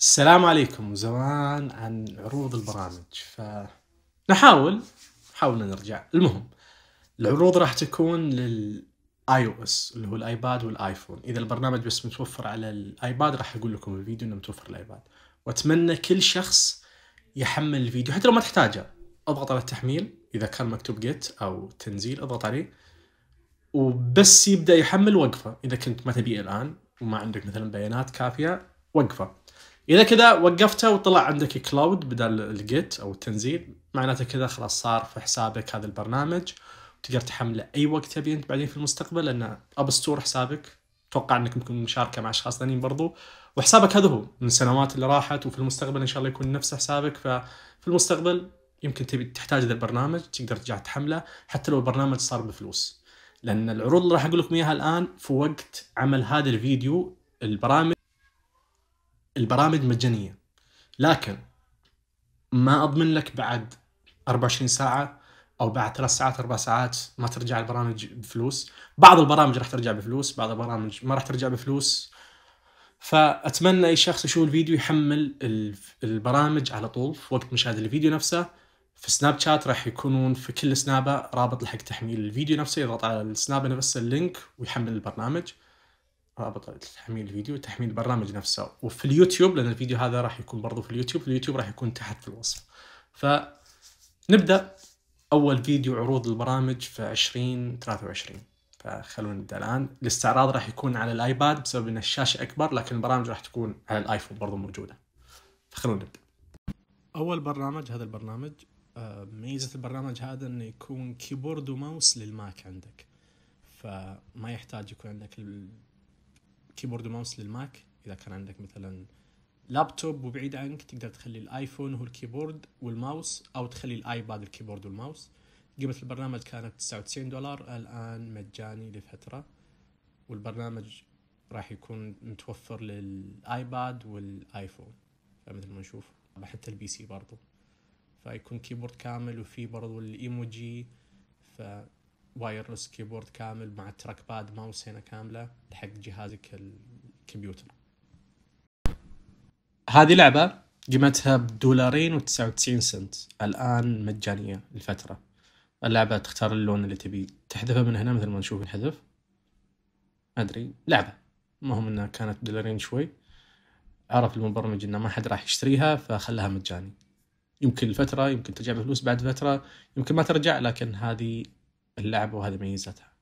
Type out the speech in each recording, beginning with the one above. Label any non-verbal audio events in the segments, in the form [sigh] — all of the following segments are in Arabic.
السلام عليكم. زمان عن عروض البرامج. فنحاول نحاول نرجع. المهم العروض راح تكون لل iOS اللي هو الآيباد والآيفون. إذا البرنامج بس متوفر على الآيباد راح أقول لكم الفيديو إنه متوفر الآيباد. وأتمنى كل شخص يحمل الفيديو حتى لو ما تحتاجه. أضغط على التحميل إذا كان مكتوب Get أو تنزيل أضغط عليه. وبس يبدأ يحمل وقفة. إذا كنت ما تبيه الآن وما عندك مثلا بيانات كافية وقفة. إذا كذا وقفته وطلع عندك cloud بدل ال Get أو التنزيل معناته كذا خلاص صار في حسابك هذا البرنامج. تقدر تحمله أي وقت تبي أنت بعدين في المستقبل لأن App Store حسابك. أتوقع إنك ممكن مشاركة مع أشخاص ثانيين برضو. وحسابك هذا هو من السنوات اللي راحت وفي المستقبل إن شاء الله يكون نفس حسابك. ففي المستقبل يمكن تبي تحتاج هذا البرنامج تقدر ترجع تحمله حتى لو البرنامج صار بفلوس. لأن العروض اللي راح أقول لكم إياها الآن في وقت عمل هذا الفيديو البرامج البرامج مجانية. لكن ما أضمن لك بعد 24 ساعة أو بعد ثلاث ساعات أربع ساعات ما ترجع البرامج بفلوس. بعض البرامج راح ترجع بفلوس بعض البرامج ما راح ترجع بفلوس. فأتمنى أي شخص يشوف الفيديو يحمل البرامج على طول في وقت مشاهدة الفيديو نفسه. في سناب شات راح يكونون في كل سنابة رابط لحق تحميل الفيديو نفسه يضغط على السناب نفسه ال link ويحمل البرنامج. رابط تحميل الفيديو تحميل البرنامج نفسه. وفي اليوتيوب لأن الفيديو هذا راح يكون برضو في اليوتيوب في اليوتيوب راح يكون تحت في الوصف. فنبدأ. أول فيديو عروض البرامج في 2023 فخلونا نبدأ الآن. الاستعراض راح يكون على الآيباد بسبب إن الشاشة أكبر لكن البرامج راح تكون على الآيفون برضو موجودة. فخلونا نبدأ. أول برنامج هذا البرنامج آه، ميزة البرنامج هذا إنه يكون keyboard و mouse للماك عندك. فما يحتاج يكون عندك keyboard و mouse للماك إذا كان عندك مثلا لابتوب وبعيد عنك تقدر تخلي الآيفون هو ال keyboard وال mouse أو تخلي الآيباد ال keyboard وال mouse. قيمة البرنامج كانت 99 دولار الآن مجاني لفترة. والبرنامج راح يكون متوفر للآيباد والآيفون فمثل ما نشوف حتى ال PC برضو. فيكون keyboard كامل وفي برضو الايموجي ف wireless keyboard كامل مع trackpad mouse هنا كاملة حق جهازك الكمبيوتر. هذه لعبة قيمتها بدولارين وتسعة وتسعين سنت. الآن مجانية لفترة. اللعبة تختار اللون اللي تبي. تحذفه من هنا مثل ما نشوف الحذف ما أدري. لعبة. المهم إنها كانت دولارين شوي. عرف المبرمج إنه ما حد راح يشتريها فخلها مجاني. يمكن الفترة يمكن ترجع بفلوس بعد فترة. يمكن ما ترجع لكن هذه اللعبة وهذه ميزتها.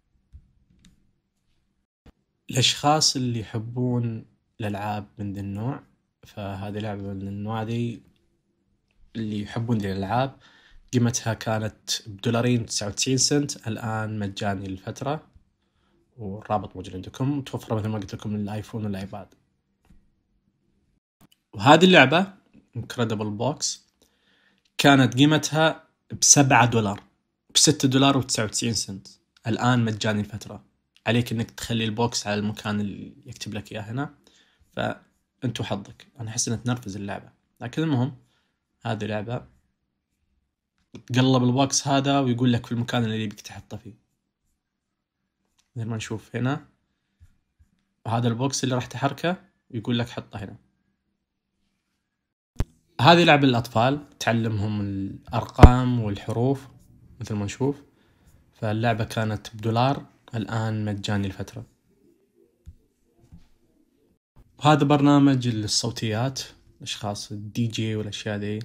الأشخاص اللي يحبون الألعاب من ذا النوع فهذه لعبة من النوع ذي اللي يحبون ذي الألعاب قيمتها كانت بدولارين تسعة وتسعين سنت الآن مجاني للفترة والرابط موجود عندكم متوفرة مثل ما قلت لكم للآيفون والآيباد. وهذه اللعبة Incredible Box كانت قيمتها بسبعة دولار. بستة دولار وتسعة وتسعين سنت. الآن مجاني لفترة عليك إنك تخلي ال box على المكان اللي يكتب لك إياه هنا. فأنت وحظك. أنا أحس انها تنرفز اللعبة. لكن المهم هذه لعبة. تقلب ال box هذا ويقول لك في المكان اللي يبيك تحطه فيه. زي ما نشوف هنا. وهذا ال box اللي راح تحركه ويقول لك حطه هنا. هذه لعبة الأطفال. تعلمهم الأرقام والحروف. مثل ما نشوف. فاللعبة كانت بدولار الآن مجاني لفترة. وهذا برنامج الصوتيات أشخاص الدي جي والأشياء ذي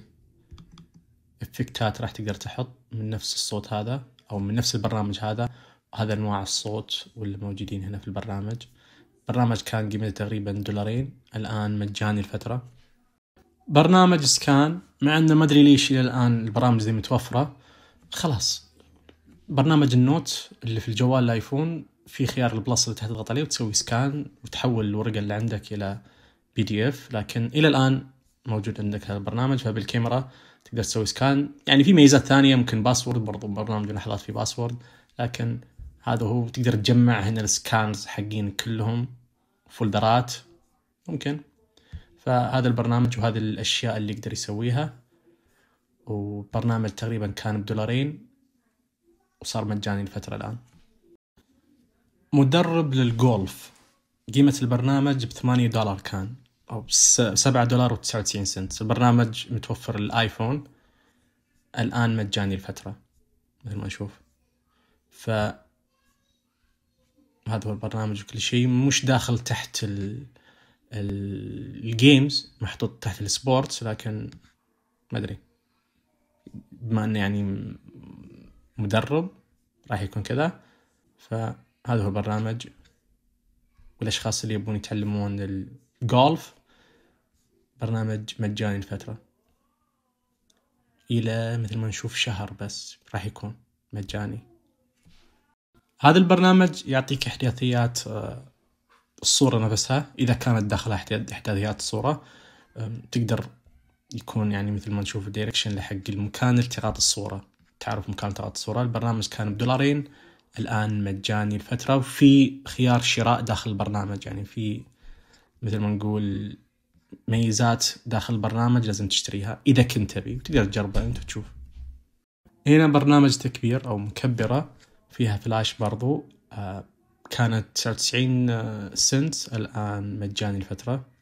effectات راح تقدر تحط من نفس الصوت هذا أو من نفس البرنامج هذا. وهذا أنواع الصوت واللي موجودين هنا في البرنامج. برنامج كان قيمته تقريبا دولارين الآن مجاني لفترة. برنامج scan مع إنه ما أدري ليش إلى الآن البرامج ذي متوفرة. خلاص. برنامج ال note اللي في الجوال الآيفون في خيار ال plus اللي تحت تضغط عليه وتسوي scan وتحول الورقة اللي عندك إلى PDF لكن إلى الآن موجود عندك هذا البرنامج فبالكاميرا تقدر تسوي scan. يعني في ميزات ثانية ممكن password برضو برنامج لحظات في password لكن هذا هو تقدر تجمع هنا ال scans حقين كلهم folderات ممكن. فهذا البرنامج وهذه الأشياء اللي يقدر يسويها. وبرنامج تقريبا كان بدولارين وصار مجاني لفترة الآن. مدرب للجولف قيمة البرنامج بثمانية دولار كان أو بسبعة دولار وتسعة وتسعين سنت. البرنامج متوفر الايفون الآن مجاني لفترة مثل ما نشوف. ف هذا هو البرنامج وكل شيء. مش داخل تحت ال... ال games محطوط تحت ال sports لكن ما أدري. بما انه يعني مدرب راح يكون كذا. فهذا هو البرنامج والأشخاص اللي يبون يتعلمون الجولف برنامج مجاني لفترة. إلى مثل ما نشوف شهر بس راح يكون مجاني. هذا البرنامج يعطيك احداثيات آه، الصورة نفسها. إذا كانت داخلها إحداثيات الصورة تقدر يكون يعني مثل ما نشوف الدايركشن لحق المكان التقاط الصورة. تعرف مكان التقاط الصورة؟ البرنامج كان بدولارين الآن مجاني لفترة وفي خيار شراء داخل البرنامج. يعني في مثل ما نقول ميزات داخل البرنامج لازم تشتريها إذا كنت تبي وتقدر تجربه أنت وتشوف. هنا برنامج تكبير أو مكبرة فيها فلاش برضو. آه، كانت 99 سنت الآن مجاني لفترة.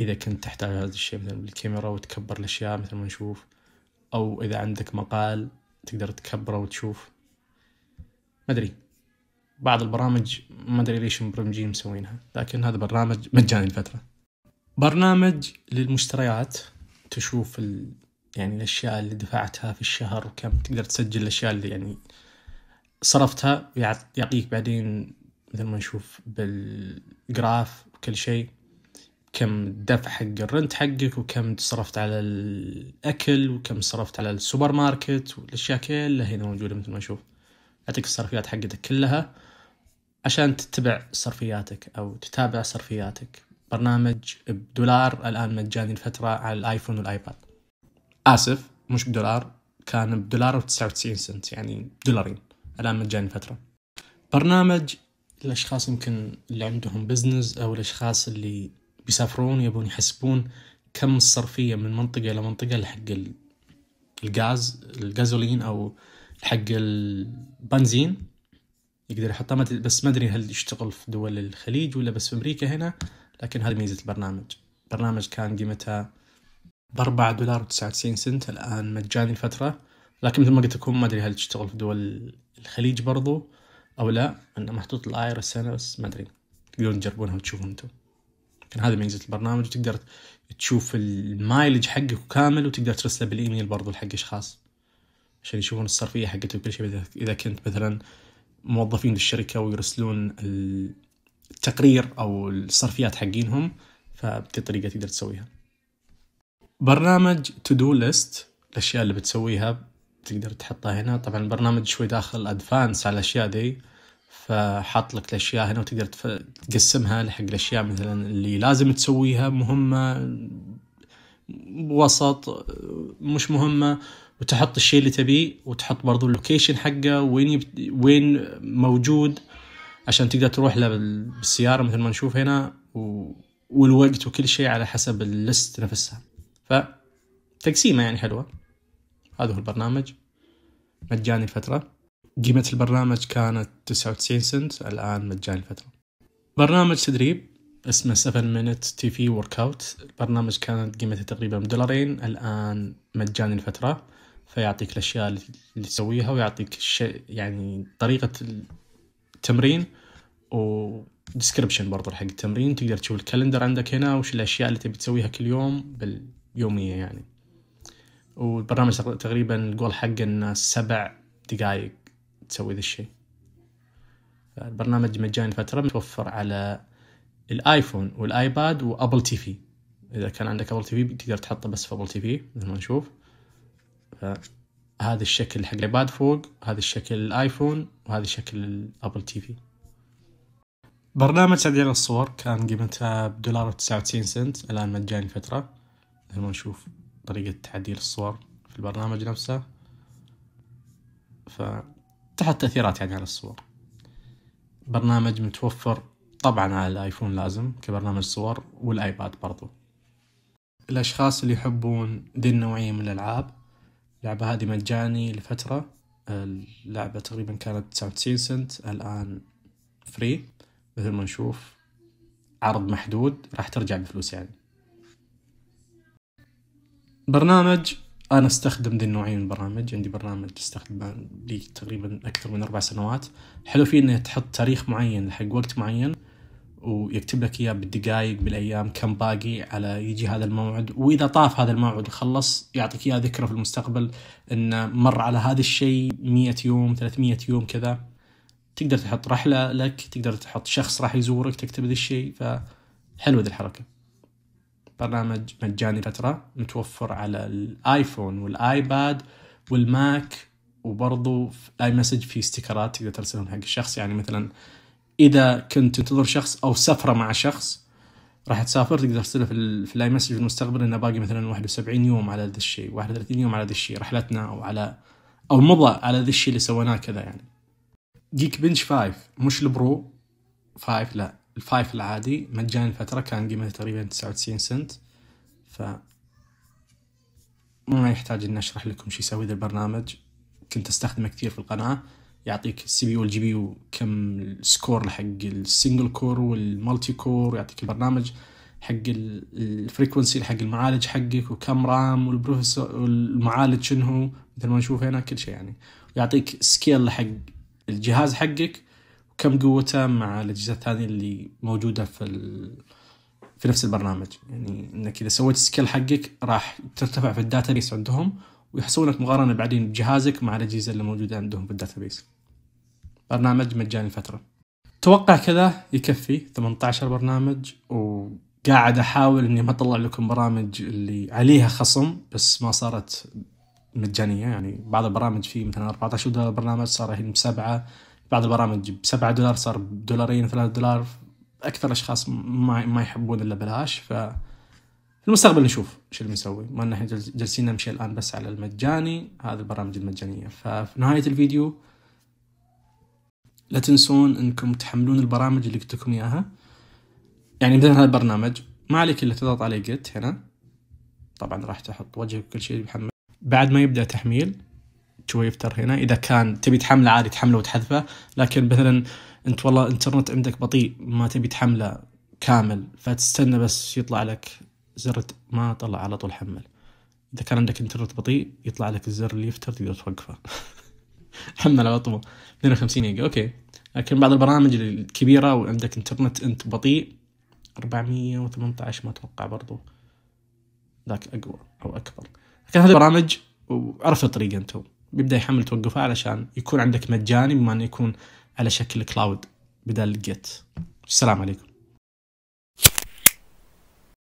إذا كنت تحتاج هذا الشيء مثلا بالكاميرا وتكبر الأشياء مثل ما نشوف أو إذا عندك مقال تقدر تكبره وتشوف. ما أدري. بعض البرامج ما أدري ليش المبرمجين مسوينها لكن هذا برنامج مجاني لفترة. برنامج للمشتريات تشوف ال... يعني الأشياء اللي دفعتها في الشهر وكم تقدر تسجل الأشياء اللي يعني صرفتها يعطيك بعدين مثل ما نشوف بالجراف وكل شيء. كم دفع حق ال rent حقك وكم صرفت على الأكل وكم صرفت على السوبر ماركت والأشياء كلها هنا موجودة مثل ما نشوف. يعطيك الصرفيات حقتك كلها عشان تتبع صرفياتك أو تتابع صرفياتك. برنامج بدولار الآن مجاني لفترة على الآيفون والآيباد. آسف مش بدولار كان بدولار وتسعة وتسعين سنت يعني دولارين الآن مجاني فترة برنامج الأشخاص يمكن اللي عندهم بزنس أو الأشخاص اللي بيسافرون يبون يحسبون كم الصرفية من منطقة إلى منطقة لحق الغاز الغازولين أو حق البنزين. يقدر يحطها. بس ما أدري هل يشتغل في دول الخليج ولا بس في أمريكا هنا لكن هذه ميزة البرنامج. برنامج كان قيمتها بأربعة دولار وتسعة وتسعين سنت الآن مجاني الفترة لكن مثل ما قلت لكم ما أدري هل تشتغل في دول الخليج برضو أو لا. انه محطوط ال IRS هنا بس ما أدري. تقدرون تجربونها وتشوفون أنتم. لكن هذا ميزه البرنامج وتقدر تشوف ال mileage حقك كامل وتقدر ترسله بالإيميل برضو لحق أشخاص عشان يشوفون الصرفية حقتك وكل شيء. اذا كنت مثلا موظفين للشركة ويرسلون التقرير أو الصرفيات حقينهم فبدي طريقة تقدر تسويها. برنامج to-do list الأشياء اللي بتسويها تقدر تحطها هنا. طبعا البرنامج شوي داخل advanced على الأشياء دي. فحط لك الأشياء هنا وتقدر تقسمها لحق الأشياء مثلا اللي لازم تسويها مهمة وسط مش مهمة وتحط الشيء اللي تبيه وتحط برضو ال location حقه وين يب... وين موجود عشان تقدر تروح له بالسيارة مثل ما نشوف هنا و... والوقت وكل شيء على حسب ال list نفسها. فتقسيمة يعني حلوة. هذا هو البرنامج. مجاني فترة. قيمة البرنامج كانت 99 سنت الآن مجاني فترة برنامج تدريب اسمه 7 minute تي في workout البرنامج كانت قيمته تقريبا دولارين الآن مجاني لفترة فيعطيك الأشياء اللي تسويها ويعطيك الشيء يعني طريقة التمرين و description برضو حق التمرين. تقدر تشوف ال calendar عندك هنا وش الأشياء اللي تبي تسويها كل يوم باليومية يعني. والبرنامج تقريبا الجول حقه إنه سبع دقائق تسوي ذا الشيء. البرنامج مجاني فترة متوفر على الآيفون والآيباد وأبل تي في. إذا كان عندك أبل تي في تقدر تحطه بس في أبل تي في مثل ما نشوف. هذا الشكل حق الآيباد فوق هذا الشكل الآيفون وهذا الشكل الأبل تي في. برنامج تعديل الصور كان قيمتها بدولار وتسعة وتسعين سنت الآن مجاني فترة. مثل ما نشوف طريقة تعديل الصور في البرنامج نفسه. فتحت تأثيرات يعني على الصور. برنامج متوفر طبعا على الآيفون لازم كبرنامج صور والآيباد برضو. الأشخاص اللي يحبون ذي النوعية من الألعاب اللعبة هذه مجاني لفترة. اللعبة تقريبا كانت تسعة وتسعين سنت الآن free. مثل ما نشوف عرض محدود راح ترجع بفلوس يعني. برنامج أنا أستخدم ذي النوعين من البرامج. عندي برنامج استخدمه لي تقريبا أكثر من أربع سنوات. حلو فيه إنه تحط تاريخ معين حق وقت معين ويكتب لك إياه بالدقائق بالأيام كم باقي على يجي هذا الموعد. وإذا طاف هذا الموعد وخلص يعطيك إياه ذكرى في المستقبل إنه مر على هذا الشيء 100 يوم 300 يوم كذا. تقدر تحط رحلة لك تقدر تحط شخص راح يزورك تكتب ذا الشيء. فحلوة ذي الحركة. برنامج مجاني فترة متوفر على الآيفون والآيباد والماك وبرضو في iMessage في ستيكرات تقدر ترسلهم حق الشخص. يعني مثلا إذا كنت تنتظر شخص أو سفرة مع شخص راح تسافر تقدر ترسله في ال iMessage في المستقبل إنه باقي مثلا 71 يوم على ذا الشيء 31 يوم على ذا الشيء رحلتنا أو على أو مضى على ذا الشيء اللي سويناه كذا يعني. Geekbench 5 مش ال Pro 5 لا. ال five العادي مجاني فترة كان قيمته تقريبا 99 سنت. ف ما يحتاج إني أشرح لكم شو يسوي ذا البرنامج. كنت أستخدمه كثير في القناة. يعطيك ال CPU وال GPU كم ال score حق ال single core وال multi core ويعطيك البرنامج حق ال frequency حق المعالج حقك وكم RAM وال processor والمعالج شنو مثل ما نشوف هنا كل شيء يعني. يعطيك scale حق الجهاز حقك وكم قوته مع الأجهزة الثانية اللي موجودة في ال... في نفس البرنامج. يعني إنك إذا سويت scale حقك راح ترتفع في ال database عندهم ويحطون لك مقارنة بعدين بجهازك مع الأجهزة اللي موجودة عندهم في ال database برنامج مجاني فتره توقع كذا يكفي 18 برنامج وقاعد أحاول إني ما أطلع لكم برامج اللي عليها خصم بس ما صارت مجانية. يعني بعض البرامج في مثلا 14 دولار برنامج صار الحين بسبعة. بعض البرامج ب 7 دولار صار بدولارين 3 دولار أكثر أشخاص ما ما يحبون إلا بلاش. ف في المستقبل نشوف إيش اللي بنسوي. ما إن إحنا جالسين نمشي الآن بس على المجاني هذه البرامج المجانية. ففي نهاية الفيديو لا تنسون إنكم تحملون البرامج اللي قلت لكم إياها. يعني مثلا هذا البرنامج ما عليك إلا تضغط عليه جيت هنا. طبعا راح تحط وجهك وكل شيء بيحمل بعد ما يبدأ تحميل شوي يفتر هنا. إذا كان تبي تحمله عادي تحمله وتحذفه لكن مثلا أنت والله إنترنت عندك بطيء ما تبي تحمله كامل فتستنى بس يطلع لك زر ما طلع على طول حمل. إذا كان عندك إنترنت بطيء يطلع لك الزر اللي يفتر تقدر توقفه. [laughs] حمل على طول. 52 جيجا أوكي. لكن بعض البرامج الكبيرة وعندك إنترنت أنت بطيء 418 ما أتوقع برضو ذاك أقوى أو أكبر. لكن هذه البرامج وعرفت الطريقة أنتم بيبدأ يحمل توقفه علشان يكون عندك مجاني بما إنه يكون على شكل كلاود بدل جيت السلام عليكم.